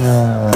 Não.